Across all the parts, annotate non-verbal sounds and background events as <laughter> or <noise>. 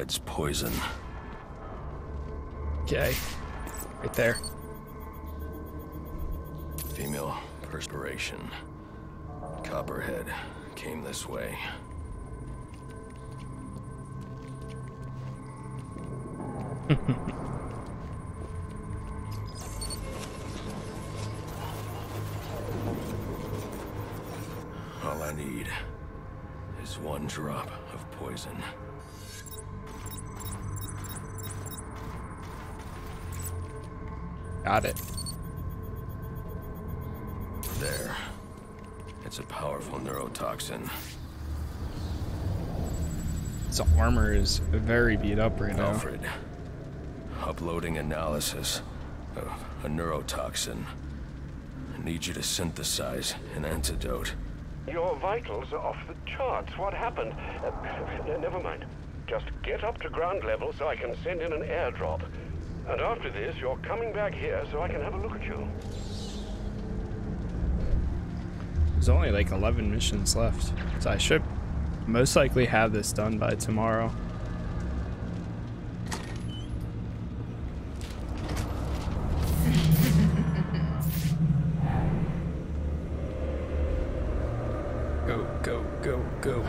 Copperhead's poison. Okay. Right there. Female perspiration. Copperhead came this way. <laughs> All I need is one drop of poison. Got it. There. It's a powerful neurotoxin. Its armor is very beat up right now. Alfred, uploading analysis of a neurotoxin. I need you to synthesize an antidote. Your vitals are off the charts. What happened? Uh, never mind. Just get up to ground level so I can send in an airdrop. And after this, you're coming back here so I can have a look at you. There's only like 11 missions left. So I should most likely have this done by tomorrow. <laughs> go, go, go, go. <laughs>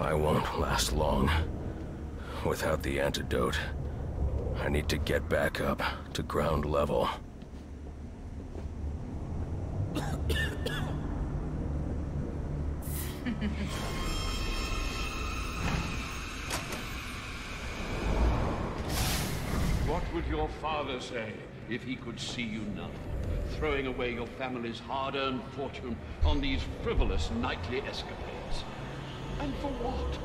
I won't last long. Without the antidote, I need to get back up to ground level. What would your father say if he could see you now, throwing away your family's hard-earned fortune on these frivolous nightly escapades? And for what?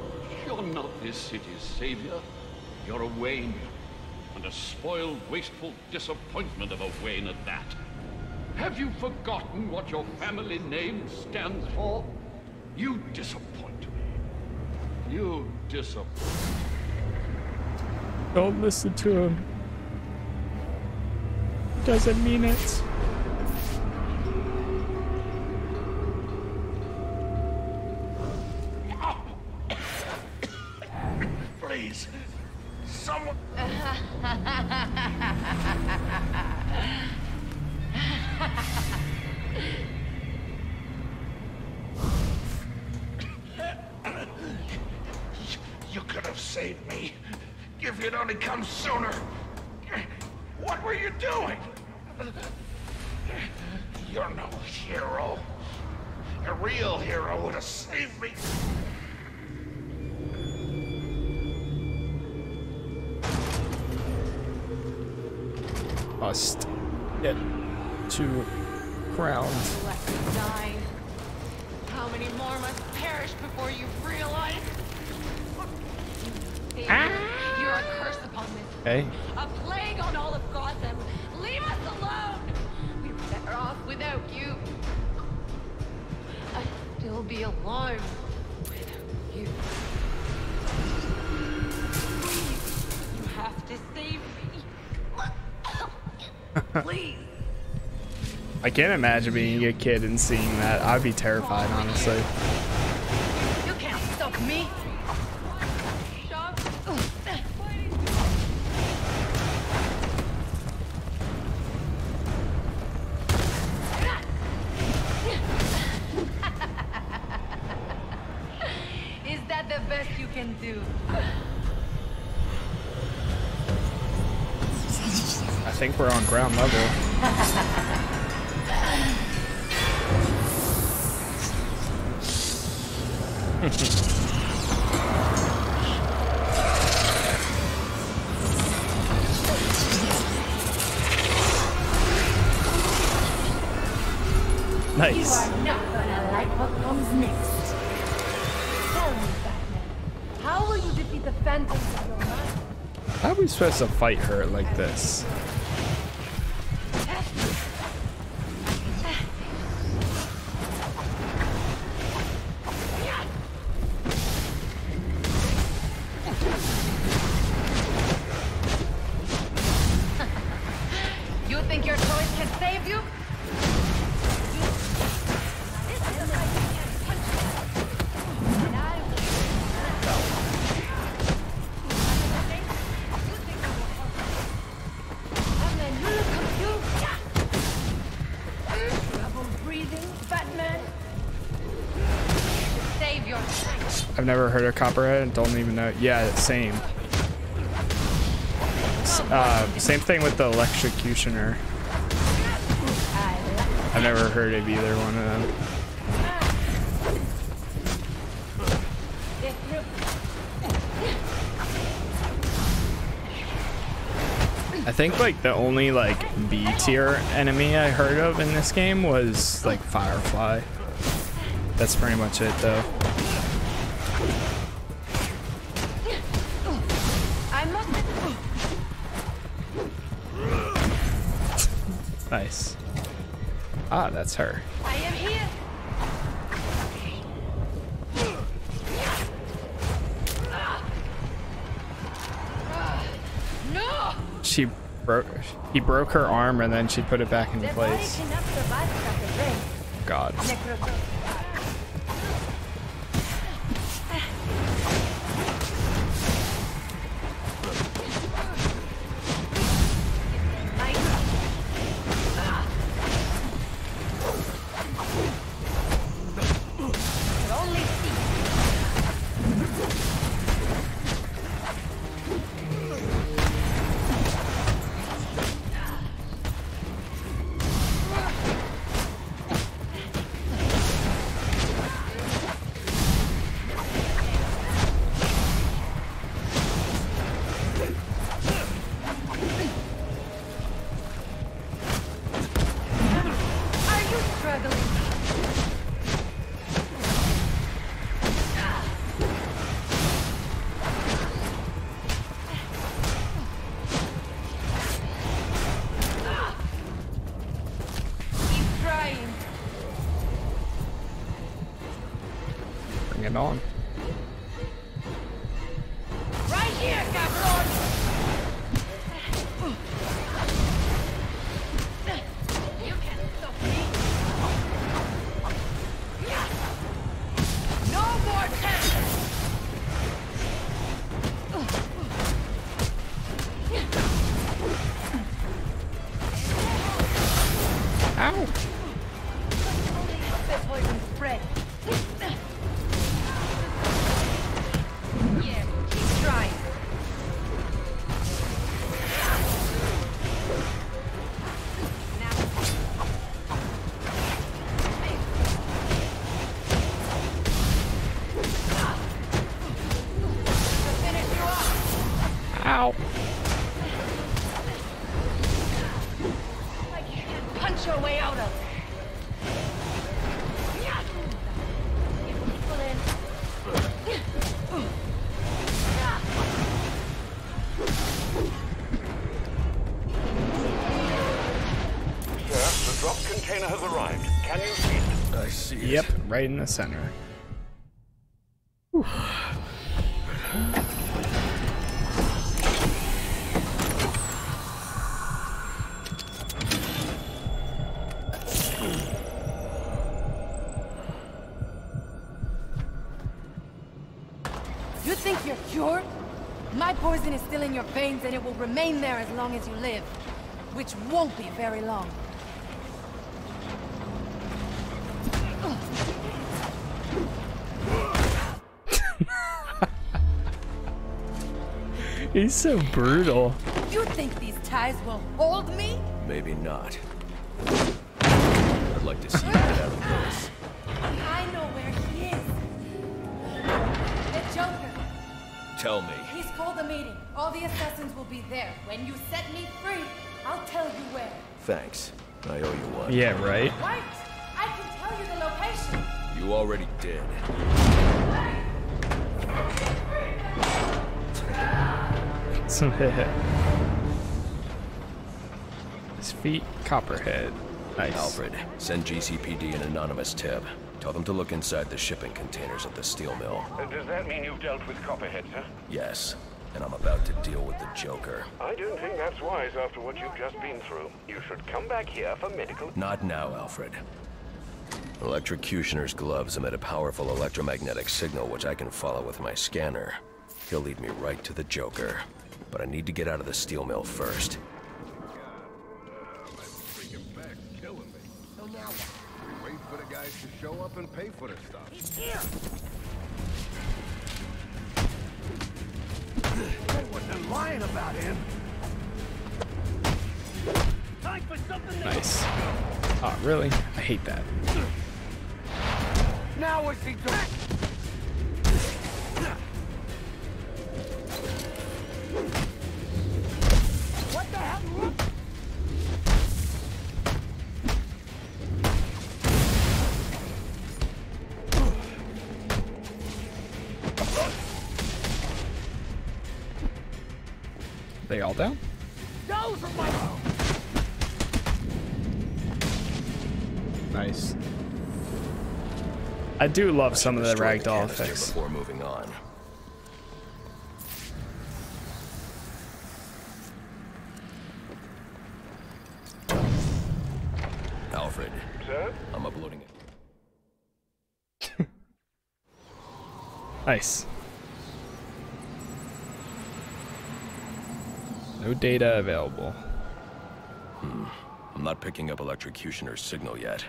You're not this city's savior. You're a Wayne. And a spoiled, wasteful disappointment of a Wayne at that. Have you forgotten what your family name stands for? You disappoint me. You disappoint me. Don't listen to him. Doesn't mean it. If you'd only come sooner. What were you doing? You're no hero. A real hero would have saved me. Must get to ground. Let me die. How many more must perish before you realize? Savior, You're a curse upon this. Okay. A plague on all of Gotham. Leave us alone. We were better off without you. I'd still be alive without you. Please, you have to save me. <laughs> Please. I can't imagine being a kid and seeing that. I'd be terrified, honestly. <laughs> nice. You are not gonna like what comes next. Tell me, Batman, how will you defeat the phantoms of your mind? How are we supposed to fight her like this? Never heard of Copperhead. And don't even know. Yeah, same. Uh, same thing with the Electrocutioner. I've never heard of either one of them. I think like the only like B tier enemy I heard of in this game was like Firefly. That's pretty much it though. Nice. Ah, that's her. I am here. No! She broke. He broke her arm and then she put it back into body place. cannot survive without the brain. God. On. I see it. Yep, right in the center. You think you're cured? My poison is still in your veins and it will remain there as long as you live. Which won't be very long. <laughs> He's so brutal. You think these ties will hold me? Maybe not. I'd like to see you get out of this. I know where he is. The Joker. Tell me. He's called a meeting. All the assassins will be there. When you set me free, I'll tell you where. Thanks. I owe you one. Yeah, right? Right. I can tell you the location. You already did. <laughs> His feet, Copperhead. Nice. Alfred, send GCPD an anonymous tip. Tell them to look inside the shipping containers at the steel mill. Uh, does that mean you've dealt with Copperhead, sir? Yes, and I'm about to deal with the Joker. I don't think that's wise after what you've just been through. You should come back here for medical. Not now, Alfred. Electrocutioner's gloves emit a powerful electromagnetic signal which I can follow with my scanner. He'll lead me right to the Joker. But I need to get out of the steel mill first. show up and pay for stuff. He's here! I wasn't lying about him. Time for something nice. Oh, really? I hate that. Now what's he doing? Do love some of the Destroy ragdoll canister effects. Before moving on. Alfred, Sir? I'm uploading it. <laughs> Nice. No data available. Hmm. I'm not picking up electrocutioner's signal yet.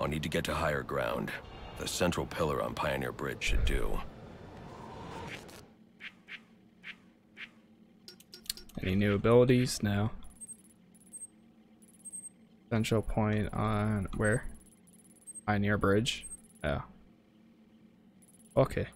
I'll need to get to higher ground. The central pillar on Pioneer Bridge should do. Any new abilities? No. Central point on where? Pioneer Bridge. Oh. Okay.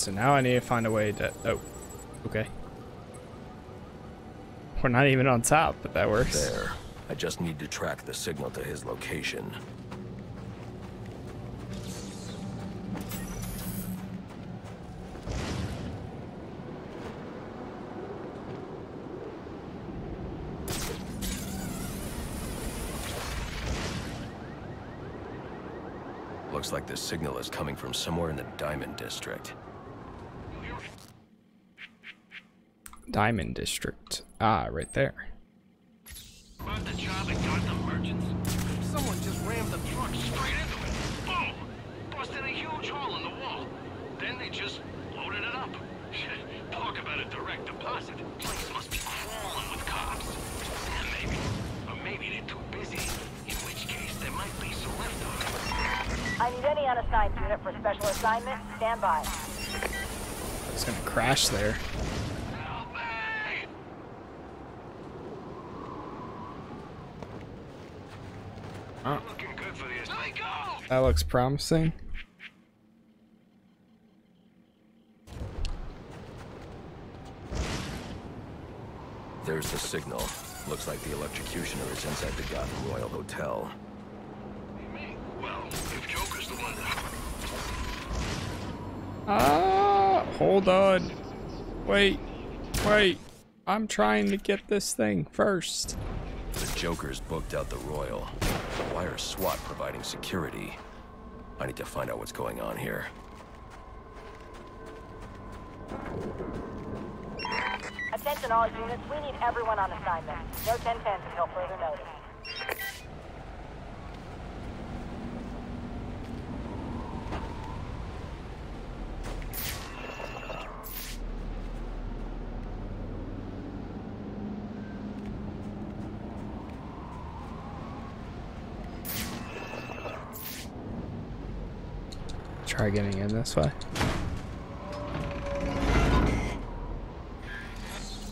So now I need to find a way to... Oh. Okay. We're not even on top, but that works. There. I just need to track the signal to his location. Looks like this signal is coming from somewhere in the Diamond District. Diamond District. Ah, right there. About the job at Gotham Merchants. Someone just rammed the truck Straight into it. Boom! Busted a huge hole in the wall. Then they just loaded it up. Talk about a direct deposit. Place must be crawling with cops. Maybe. Or maybe they're too busy. In which case, there might be some leftovers. I need any unassigned unit for special assignment. Stand by. It's gonna crash there. Help me! Oh, Looking good for this. Let go! That looks promising. There's the signal. Looks like the electrocutioner is inside the Gotham Royal Hotel. Well, if Joker's the one. Ah, hold on. Wait, wait. I'm trying to get this thing first. Joker's booked out the Royal. Why are SWAT providing security? I need to find out what's going on here. Attention all units. We need everyone on assignment. No 1010s until further notice. try getting in this way.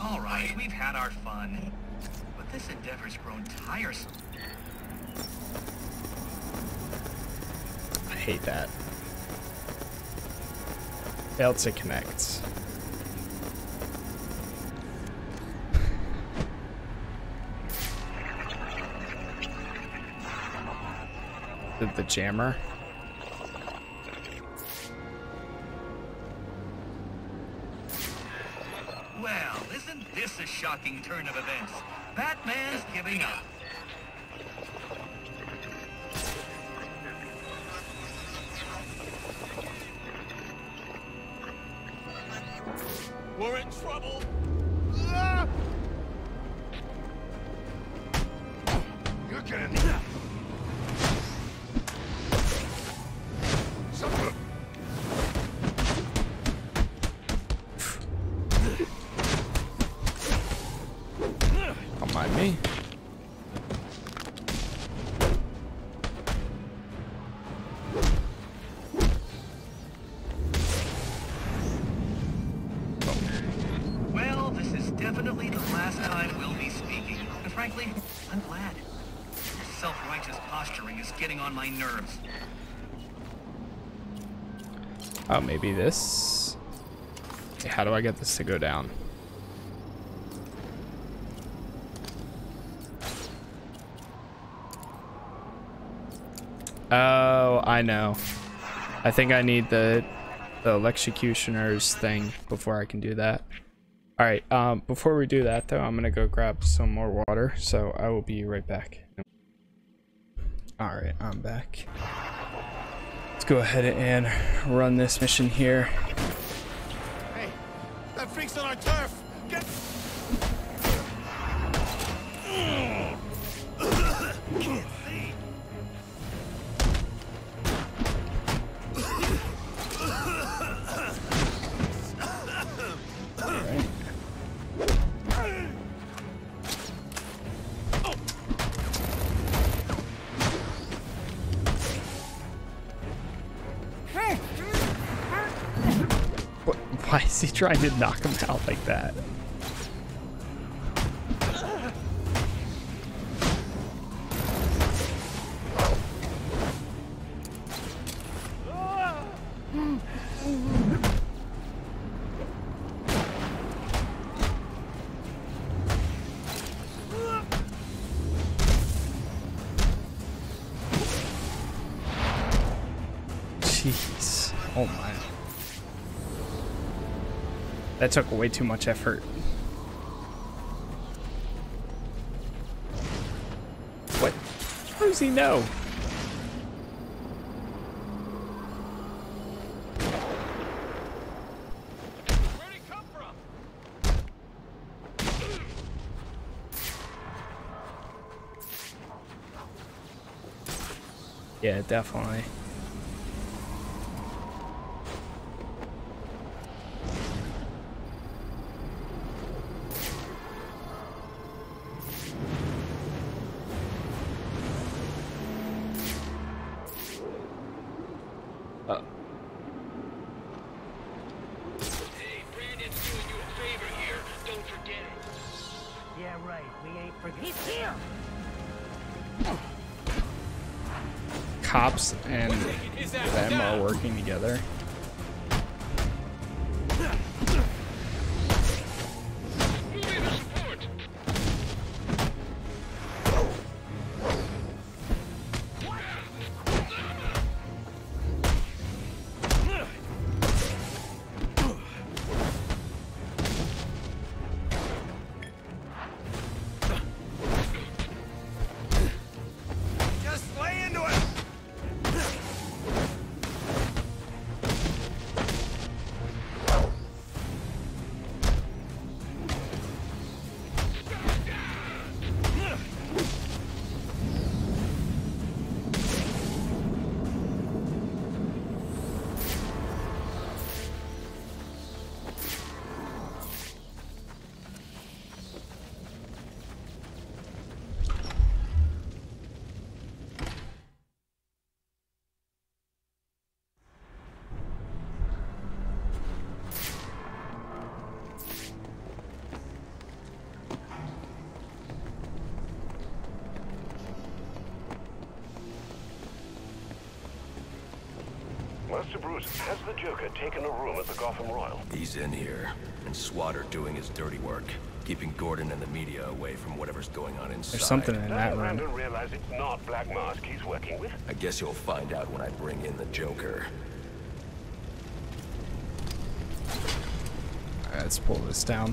All right, we've had our fun, but this endeavor's grown tiresome. I hate that. Else to connect. the, the jammer. Well, isn't this a shocking turn of events? Batman's giving up. We're in trouble. Maybe this. Okay, how do I get this to go down? Oh, I know. I think I need the the electrocutioner's thing before I can do that. All right, um, before we do that though, I'm gonna go grab some more water, so I will be right back. All right, I'm back. Go ahead and run this mission here. Hey, that freak's on our turf. Get. Can't trying to knock him out like that? That took way too much effort. What? How does he know? Yeah, definitely. Master Bruce, has the Joker taken a room at the Gotham Royal? He's in here, and SWAT are doing his dirty work. keeping Gordon and the media away from whatever's going on inside. There's something in that Does room. Randall realize it's not Black Mask he's working with? I guess you'll find out when I bring in the Joker. Alright, let's pull this down.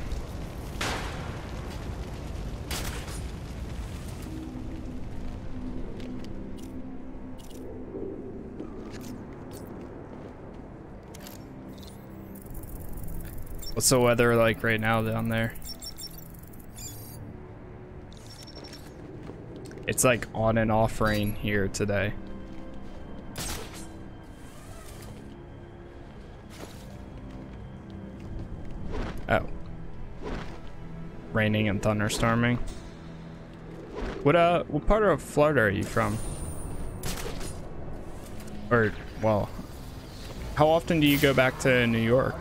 What's the weather like right now down there? It's like on and off rain here today. Oh. Raining and thunderstorming. What uh what part of Florida are you from? Or well how often do you go back to New York?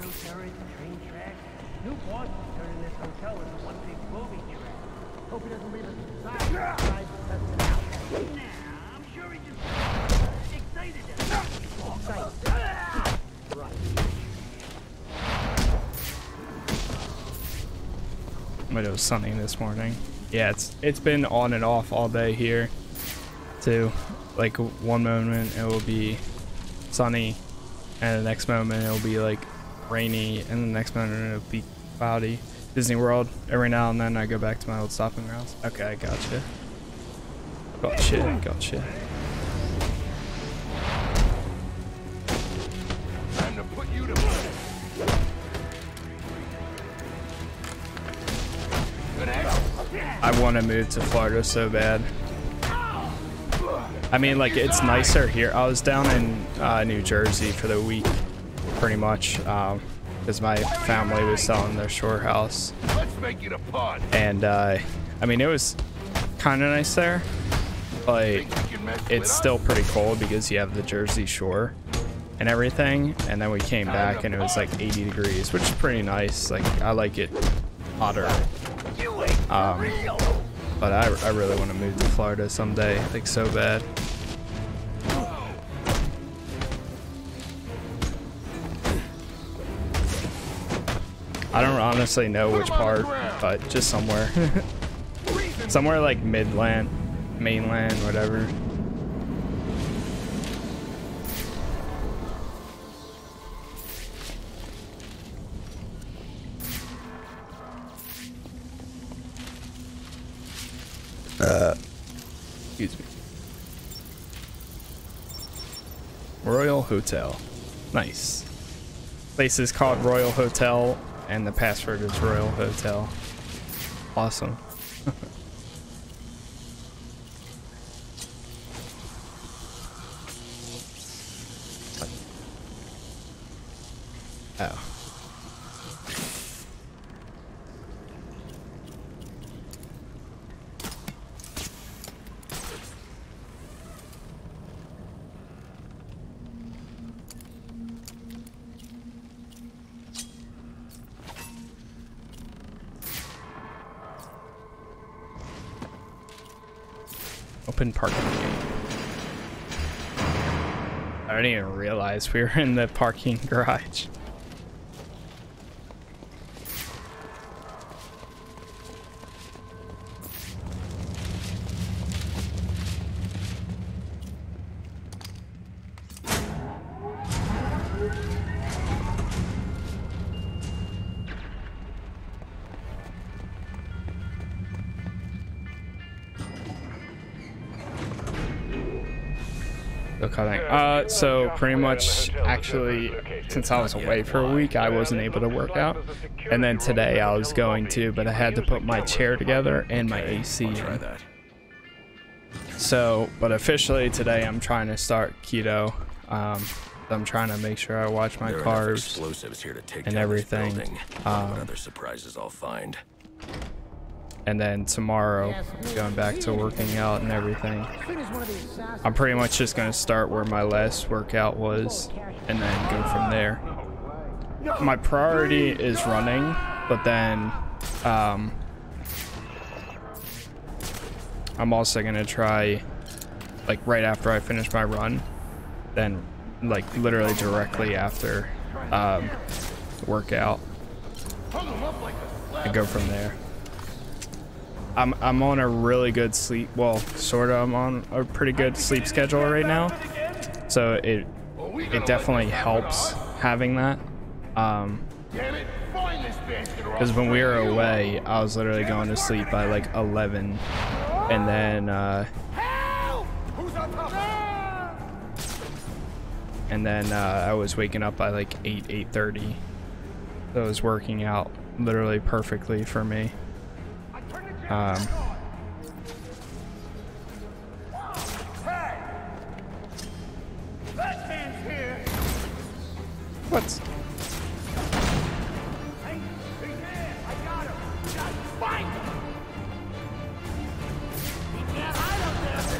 But it was sunny this morning. Yeah, it's it's been on and off all day here too. Like one moment it will be sunny and the next moment it'll be like rainy and the next moment it'll be cloudy. Disney World, every now and then I go back to my old stopping grounds. Okay, I gotcha. Gotcha, gotcha. Want to move to Florida so bad. I mean, like, it's nicer here. I was down in uh, New Jersey for the week, pretty much, because my family was selling their shore house. Let's make it a pod. And, uh, I mean, it was kind of nice there, but it's still pretty cold because you have the Jersey Shore and everything. And then we came back and it was like 80 degrees, which is pretty nice. Like, I like it hotter. Um, but I, I really want to move to Florida someday, like so bad. I don't honestly know which part, but just somewhere. <laughs> somewhere like Midland, mainland, whatever. Hotel. Nice. Place is called Royal Hotel, and the password is Royal Hotel. Awesome. oh. Open parking gate. I didn't we were in the parking <laughs> garage. Uh, so pretty much, actually, since I was away for a week, I wasn't able to work out. And then today I was going to, but I had to put my chair together and my AC in. So, but officially today I'm trying to start keto. Um, I'm trying to make sure I watch my carbs explosives here to take and everything. Um, other surprises I'll find? And then tomorrow going back to working out and everything. I'm pretty much just gonna start where my last workout was and then go from there. My priority is running, but then um, I'm also gonna try like right after I finish my run, then like literally directly after um, workout and go from there. I'm I'm on a really good sleep. Well, sort of. I'm on a pretty good sleep schedule right now, so it it definitely helps having that. Um, because when we were away, I was literally going to sleep by like 11, and then uh, and then uh, I was waking up by like 8 8:30. So it was working out literally perfectly for me. Um, what?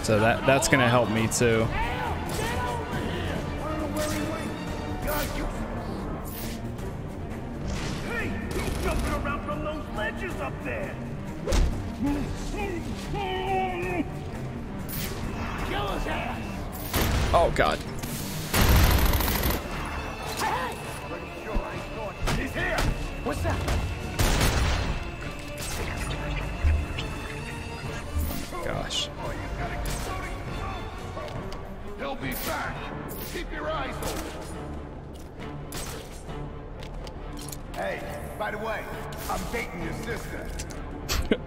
So that that's gonna help me too. Dating your sister. <laughs>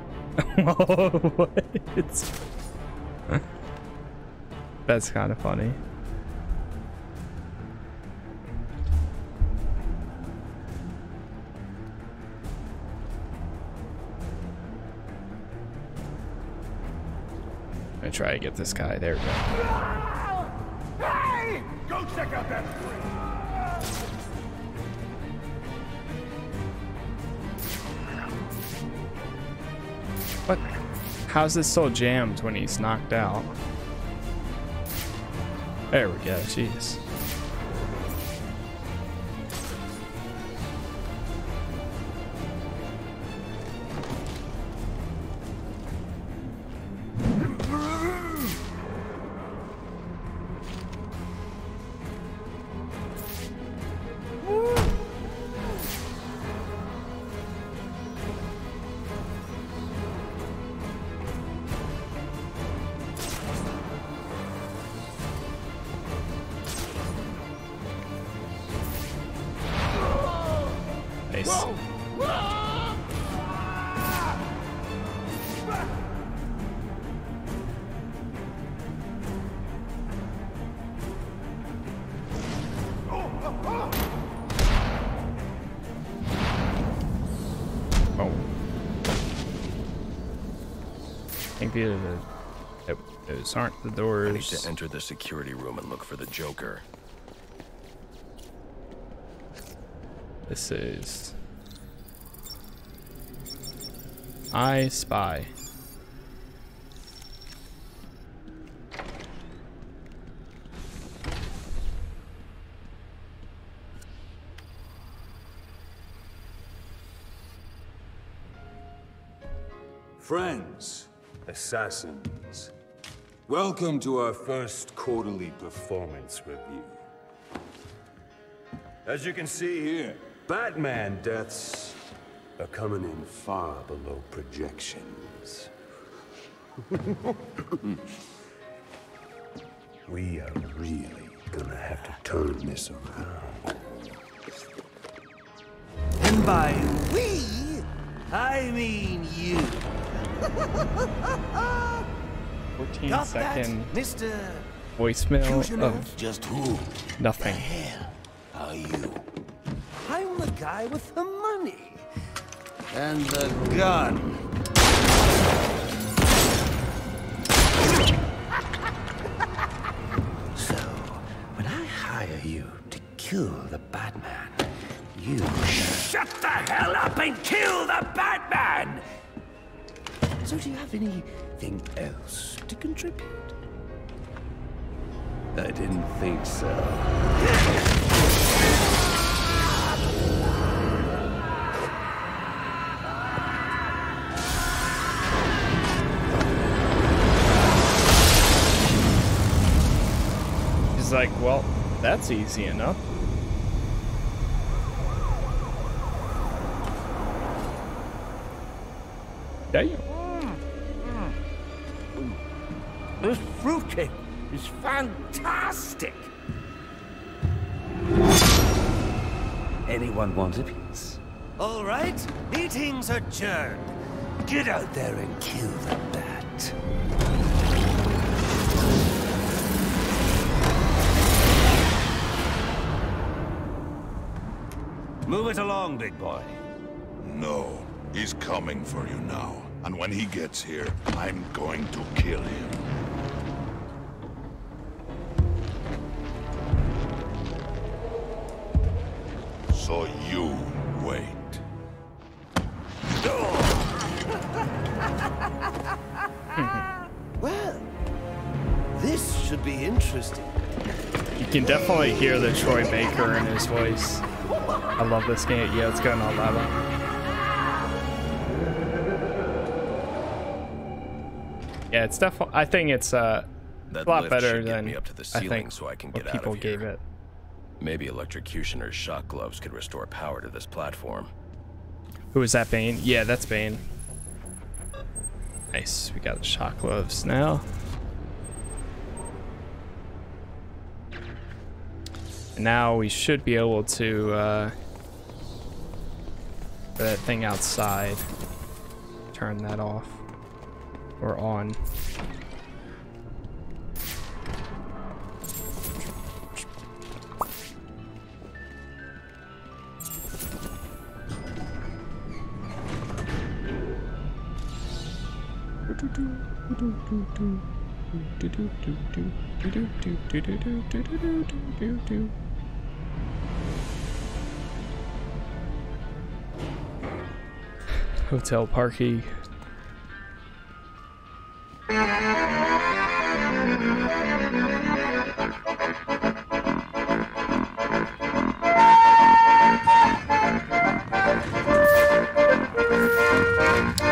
Oh, what? That's kind of funny. Try to get this guy. There we go. Hey! Go check out that tree. How's this so jammed when he's knocked out? There we go. Jeez. Think these are the. Nope, those aren't the doors. I need to enter the security room and look for the Joker. This is. I spy. Friends, assassins, welcome to our first quarterly performance review. As you can see here, Batman deaths are coming in far below projections. <laughs> we are really gonna have to turn this around. And by we, I mean you. 14 Got second that, Mr. voicemail Fusion of Just who nothing. hell are you? I'm the guy with the money. And the gun. <laughs> so, when I hire you to kill the Batman, you shut the hell up and kill the Batman! So do you have anything else to contribute? I didn't think so. He's like, well, that's easy enough. Damn. Fruitcake is fantastic. Anyone want a piece? All right, meeting's adjourned. Get out there and kill the bat. Move it along, big boy. No, he's coming for you now. And when he gets here, I'm going to kill him. So you wait. <laughs> well, this should be interesting. You can definitely hear the Troy Baker in his voice. I love this game. Yeah, it's going on lava. Yeah, it's definitely. I think it's uh, a lot better than me up to the I think so I can what get out people gave it. Maybe electrocutioner's shock gloves could restore power to this platform. Who is that, Bane? Yeah, that's Bane. Nice. We got the shock gloves now. Now we should be able to uh, that thing outside. Turn that off or on. <laughs> Hotel Parky.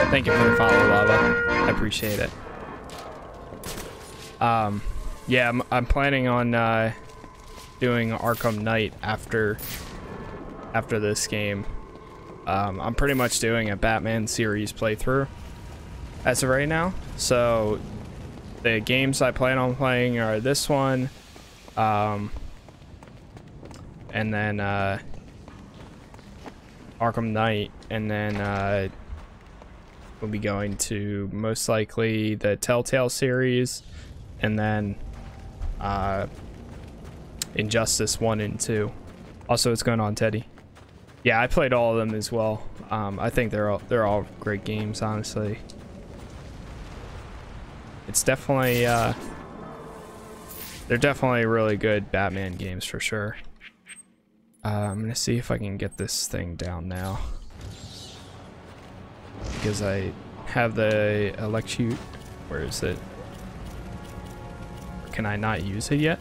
Thank you for the follow, Lava. I appreciate it. Um, yeah, I'm, I'm planning on uh, doing Arkham Knight after after this game. Um, I'm pretty much doing a Batman series playthrough as of right now. So the games I plan on playing are this one, um, and then uh, Arkham Knight, and then uh, we'll be going to most likely the Telltale series, and then uh, Injustice 1 and 2. Also, what's going on, Teddy? Yeah, I played all of them as well. Um, I think they're all they're all great games, honestly. It's definitely uh, they're definitely really good Batman games for sure. Uh, I'm gonna see if I can get this thing down now because I have the electrocute. Where is it? Can I not use it yet?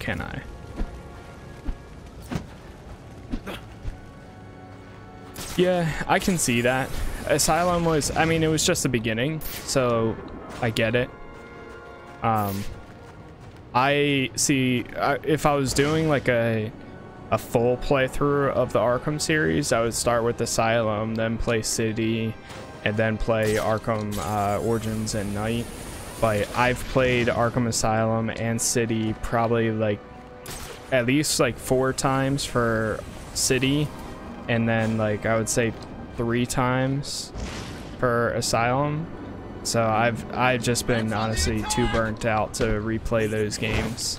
Can I? Yeah, I can see that. Asylum was, I mean, it was just the beginning, so I get it. Um, I see, uh, if I was doing like a, a full playthrough of the Arkham series, I would start with Asylum, then play City, and then play Arkham uh, Origins and Knight. But I've played Arkham Asylum and City probably like at least like four times for City, and then like I would say three times for Asylum. So I've I've just been honestly too burnt out to replay those games.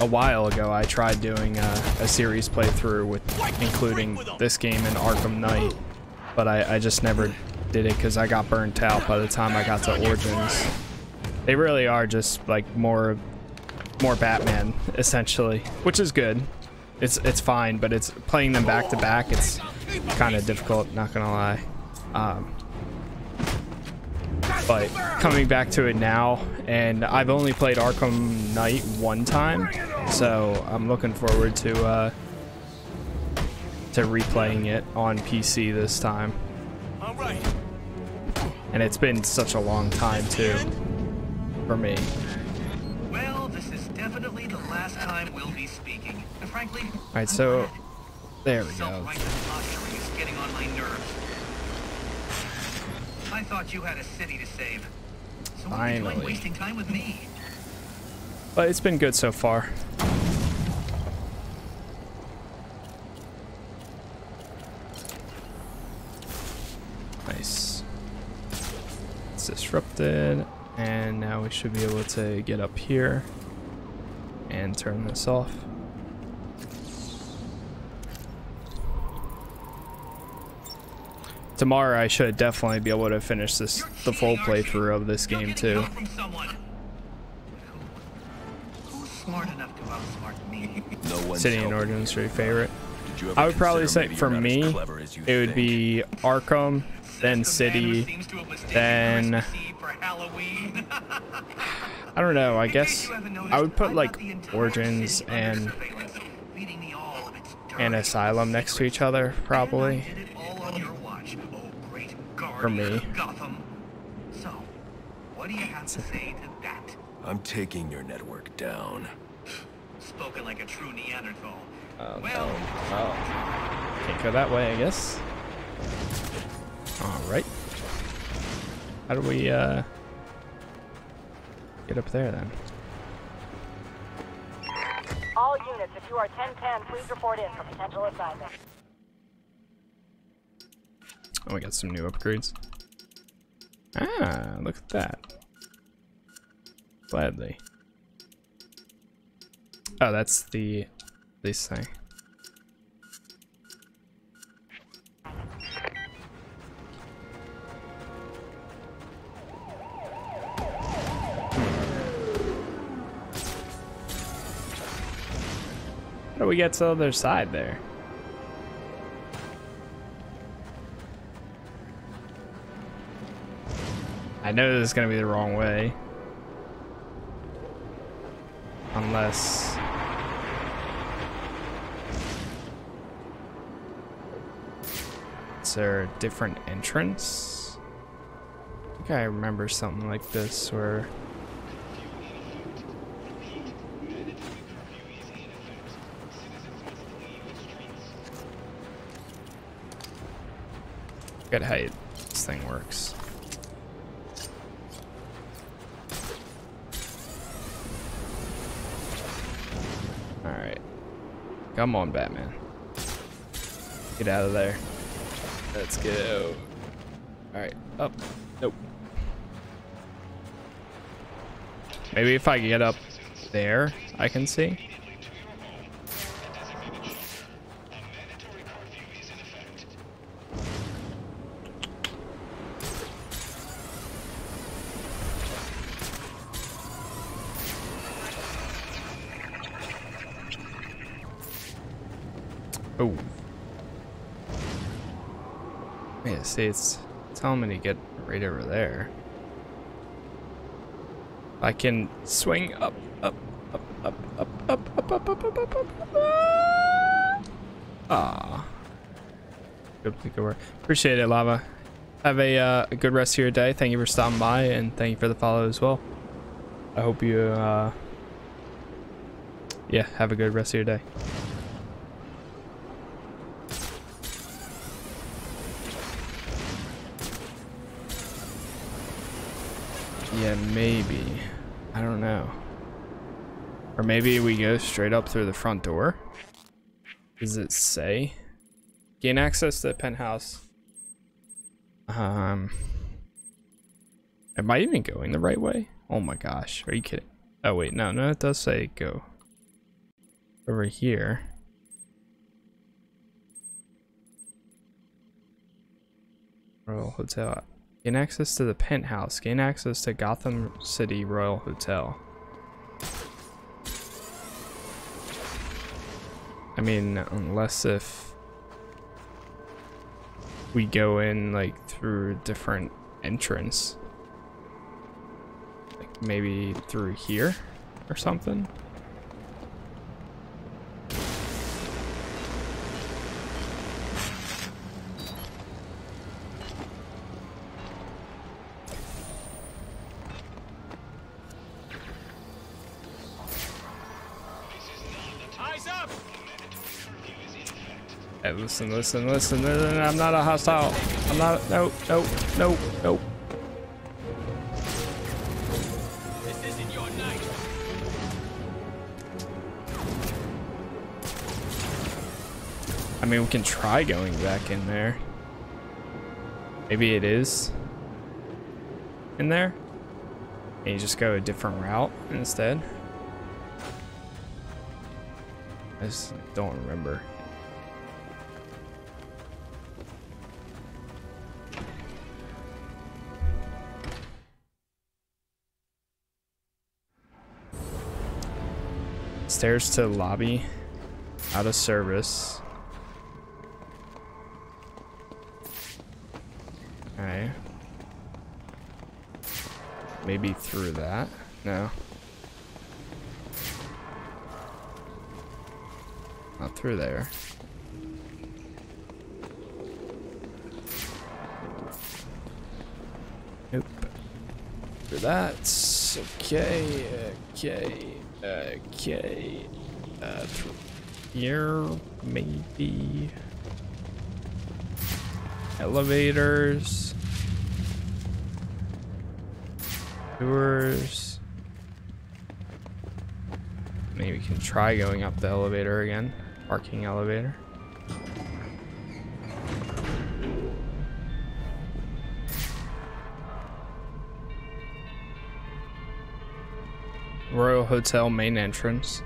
A while ago, I tried doing a, a series playthrough with including this game and Arkham Knight, but I, I just never did it because I got burnt out by the time I got to Origins. They really are just like more more Batman essentially, which is good. It's it's fine, but it's playing them back to back. It's kind of difficult, not gonna lie. Um, but coming back to it now, and I've only played Arkham Knight one time, so I'm looking forward to uh, to replaying it on PC this time. And it's been such a long time too for me. Well, this is definitely the last time we'll be speaking. And frankly, All right, so there we go. is getting on my nerves. I thought you had a city to save. So Finally. wasting time with me. But it's been good so far. Nice. It's disrupted, and now we should be able to get up here and turn this off. Tomorrow I should definitely be able to finish this the full playthrough of this game too. From someone. Who's smart enough to outsmart me? No City and helping Ordinance your favorite. Did you ever I would probably say for you're not as me, clever as you it would think? be Arkham, then City, then Halloween. I don't know. I guess I would put like Origins and and Asylum next to each other, probably. all on your watch. Oh, great For me. Gotham. So, what do you have to say to that? I'm taking your network down. Spoken like a true Neanderthal. Oh, well, no. Oh. Can't go that way, I guess. Alright. How do we, uh... Get up there, then? All units, if you are 1010, please report in for potential assignment. Oh, we got some new upgrades. Ah, look at that. Gladly. Oh, that's the this thing. We get to the other side there? I know this is gonna be the wrong way. Unless... Is there a different entrance? I think I remember something like this where... Forget how this thing works. Alright. Come on, Batman. Get out of there. Let's go. Alright, up. Nope. Maybe if I get up there, I can see. See, it's telling me to get right over there. I can swing up, up, up, up, up, up, up, up, up, up, up, up, up. Ah. Good, good work. Appreciate it, Lava. Have a, uh, a good rest of your day. Thank you for stopping by, and thank you for the follow as well. I hope you, uh, yeah, have a good rest of your day. Yeah, maybe. I don't know. Or maybe we go straight up through the front door. Does it say? Gain access to the penthouse. Um. Am I even going the right way? Oh my gosh. Are you kidding? Oh wait, no, no, it does say go. Over here. Royal Hotel. Gain access to the penthouse. Gain access to Gotham City Royal Hotel. I mean, unless if we go in like through a different entrance. Like maybe through here or something. listen, listen, listen, listen. I'm not a hostile. I'm not. No. No. No. No. I mean, we can try going back in there. Maybe it is in there. And you just go a different route instead. I just don't remember. Stairs to lobby. Out of service. Okay. Maybe through that? No. Not through there. Nope. For that. Okay. Okay. Okay. Uh, here, maybe. Elevators. Doors. Maybe we can try going up the elevator again. Parking elevator. Hotel main entrance.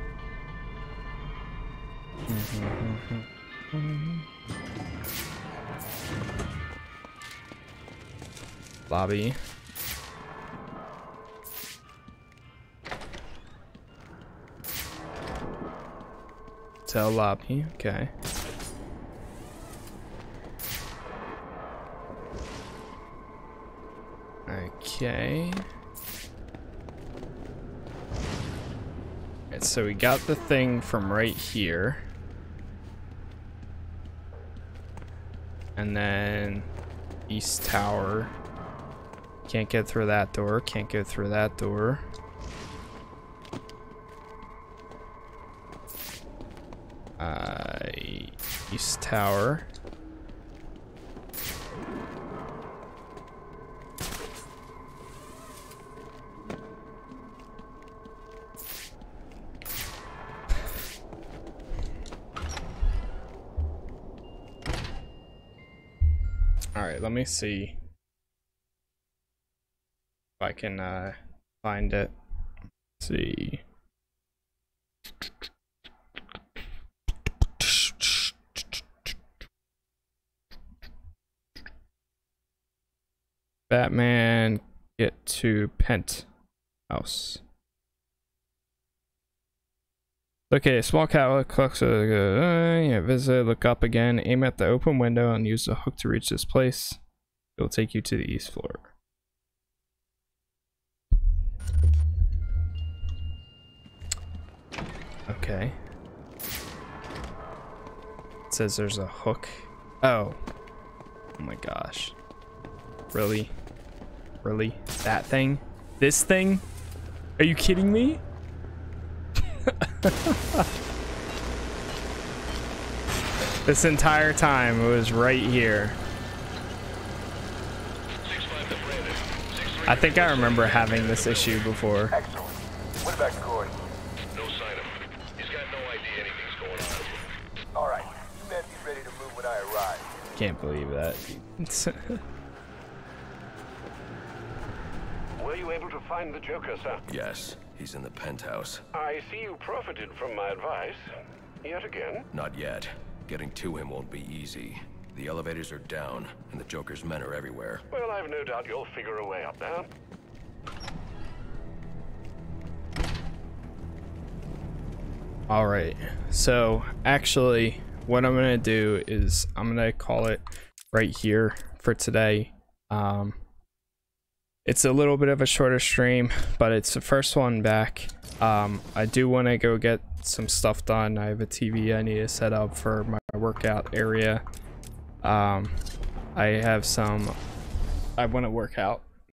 Lobby. Hotel lobby, okay. Okay. Alright, so we got the thing from right here. And then East Tower. Can't get through that door, can't go through that door. Uh, East Tower. See if I can uh, find it. Let's see. Batman get to penthouse. Okay, small cat clocks. Uh, yeah, visit. Look up again. Aim at the open window and use the hook to reach this place. It will take you to the east floor. Okay. It says there's a hook. Oh. Oh my gosh. Really? Really? That thing? This thing? Are you kidding me? <laughs> this entire time it was right here. I think I remember having this issue before. Excellent. What about Gordon? No sign of him. He's got no idea anything's going on. All right. You men be ready to move when I arrive. Can't believe that. <laughs> Were you able to find the Joker, sir? Yes, he's in the penthouse. I see you profited from my advice. Yet again. Not yet. Getting to him won't be easy. The elevators are down, and the Joker's men are everywhere. Well, I've no doubt you'll figure a way up there. All right. So actually, what I'm gonna do is I'm gonna call it right here for today. Um, it's a little bit of a shorter stream, but it's the first one back. Um, I do want to go get some stuff done. I have a TV I need to set up for my workout area. Um, I have some. I want to work out